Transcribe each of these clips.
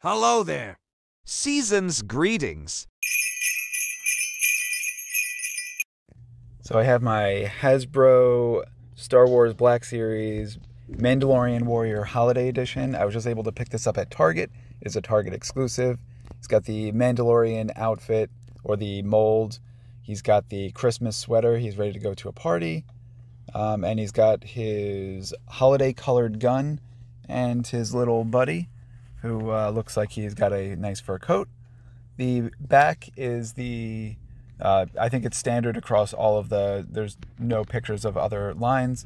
Hello there. Season's greetings. So I have my Hasbro Star Wars Black Series Mandalorian Warrior Holiday Edition. I was just able to pick this up at Target. It's a Target exclusive. It's got the Mandalorian outfit or the mold. He's got the Christmas sweater. He's ready to go to a party. Um, and he's got his holiday colored gun and his little buddy, who uh, looks like he's got a nice fur coat. The back is the, uh, I think it's standard across all of the, there's no pictures of other lines.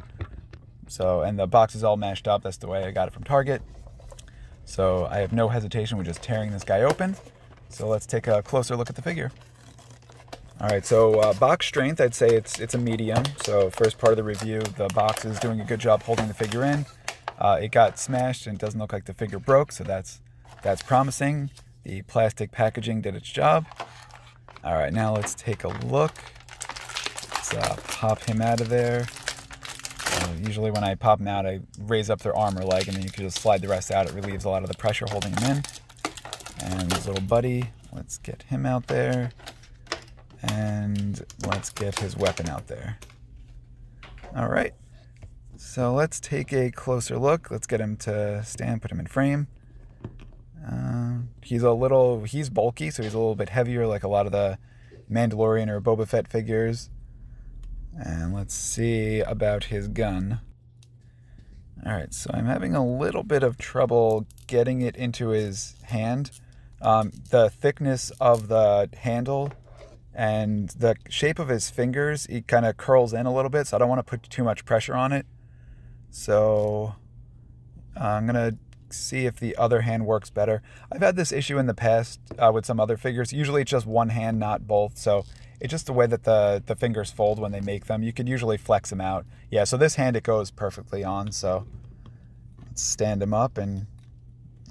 So, and the box is all mashed up. That's the way I got it from Target. So I have no hesitation with just tearing this guy open. So let's take a closer look at the figure. All right, so uh, box strength, I'd say it's it's a medium. So first part of the review, the box is doing a good job holding the figure in. Uh, it got smashed and it doesn't look like the figure broke, so that's that's promising. The plastic packaging did its job. All right, now let's take a look. Let's uh, pop him out of there. Uh, usually when I pop them out, I raise up their arm or leg, and then you can just slide the rest out. It relieves a lot of the pressure holding them in. And his little buddy, let's get him out there. And let's get his weapon out there. All right. So let's take a closer look. Let's get him to stand, put him in frame. Uh, he's a little, he's bulky, so he's a little bit heavier, like a lot of the Mandalorian or Boba Fett figures. And let's see about his gun. All right, so I'm having a little bit of trouble getting it into his hand. Um, the thickness of the handle and the shape of his fingers, he kind of curls in a little bit, so I don't want to put too much pressure on it. So uh, I'm going to see if the other hand works better. I've had this issue in the past uh, with some other figures. Usually it's just one hand, not both. So it's just the way that the, the fingers fold when they make them. You could usually flex them out. Yeah, so this hand it goes perfectly on. So let's stand him up and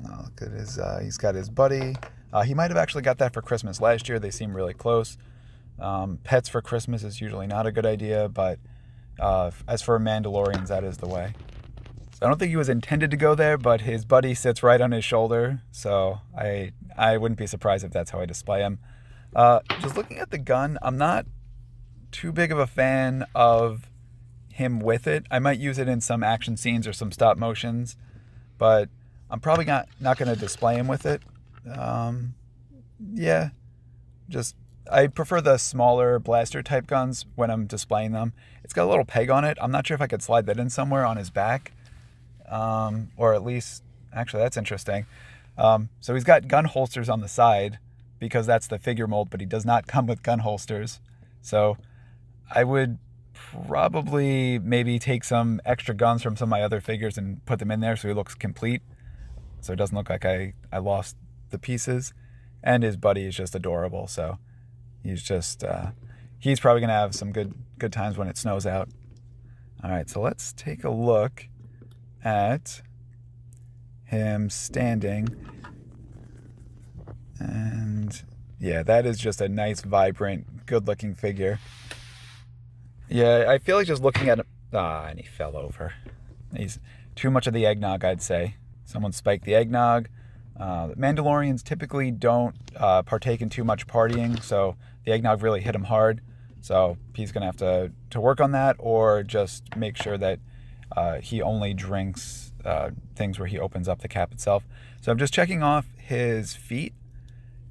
oh, look at his, uh, he's got his buddy. Uh, he might have actually got that for Christmas last year. They seem really close. Um, pets for Christmas is usually not a good idea, but uh, as for Mandalorians, that is the way. So I don't think he was intended to go there, but his buddy sits right on his shoulder, so I I wouldn't be surprised if that's how I display him. Uh, just looking at the gun, I'm not too big of a fan of him with it. I might use it in some action scenes or some stop motions, but I'm probably not not going to display him with it. Um, yeah, just I prefer the smaller blaster type guns when I'm displaying them. It's got a little peg on it. I'm not sure if I could slide that in somewhere on his back, um, or at least actually that's interesting. Um, so he's got gun holsters on the side because that's the figure mold, but he does not come with gun holsters. So I would probably maybe take some extra guns from some of my other figures and put them in there so he looks complete. So it doesn't look like I, I lost the pieces. And his buddy is just adorable. So he's just, uh, he's probably to have some good, good times when it snows out. All right, so let's take a look at him standing. And yeah, that is just a nice, vibrant, good looking figure. Yeah, I feel like just looking at him. Ah, and he fell over. He's too much of the eggnog, I'd say. Someone spiked the eggnog. Uh, Mandalorians typically don't uh, partake in too much partying, so the eggnog really hit him hard. So he's going to have to to work on that, or just make sure that uh, he only drinks uh, things where he opens up the cap itself. So I'm just checking off his feet,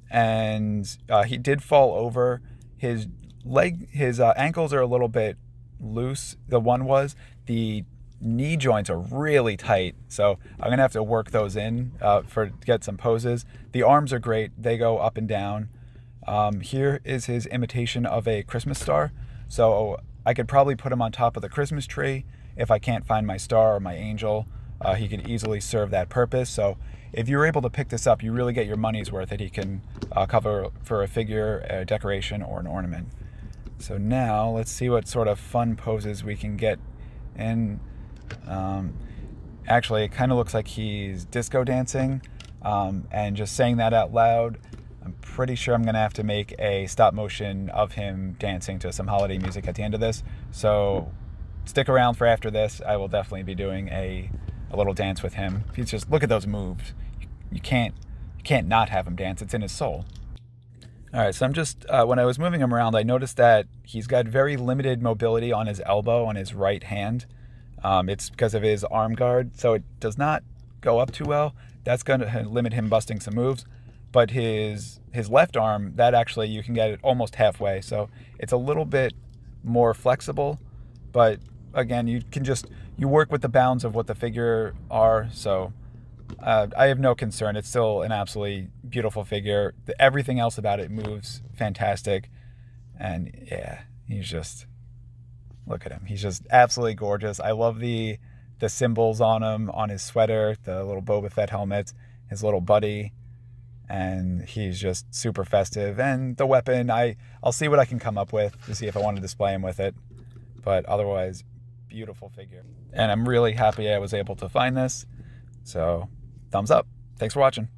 and uh, he did fall over. His leg, his uh, ankles are a little bit loose. The one was the knee joints are really tight, so I'm gonna have to work those in uh, for get some poses. The arms are great; they go up and down. Um, here is his imitation of a Christmas star. So I could probably put him on top of the Christmas tree if I can't find my star or my angel. Uh, he could easily serve that purpose. So if you're able to pick this up, you really get your money's worth that he can uh, cover for a figure, a decoration, or an ornament. So now let's see what sort of fun poses we can get in um, actually, it kind of looks like he's disco dancing. Um, and just saying that out loud, I'm pretty sure I'm going to have to make a stop motion of him dancing to some holiday music at the end of this. So stick around for after this. I will definitely be doing a, a little dance with him. He's just, look at those moves. You, can't you can't not have him dance. It's in his soul. All right, so I'm just uh, when I was moving him around, I noticed that he's got very limited mobility on his elbow on his right hand. Um, it's because of his arm guard, so it does not go up too well. That's going to limit him busting some moves. But his his left arm, that actually you can get it almost halfway, so it's a little bit more flexible. But again, you can just you work with the bounds of what the figure are. So uh, I have no concern. It's still an absolutely beautiful figure. The, everything else about it moves fantastic, and yeah, he's just look at him. He's just absolutely gorgeous. I love the the symbols on him, on his sweater, the little Boba Fett helmet, his little buddy, and he's just super festive. And the weapon, I I'll see what I can come up with to see if I want to display him with it. But otherwise, beautiful figure. And I'm really happy I was able to find this. So, thumbs up. Thanks for watching.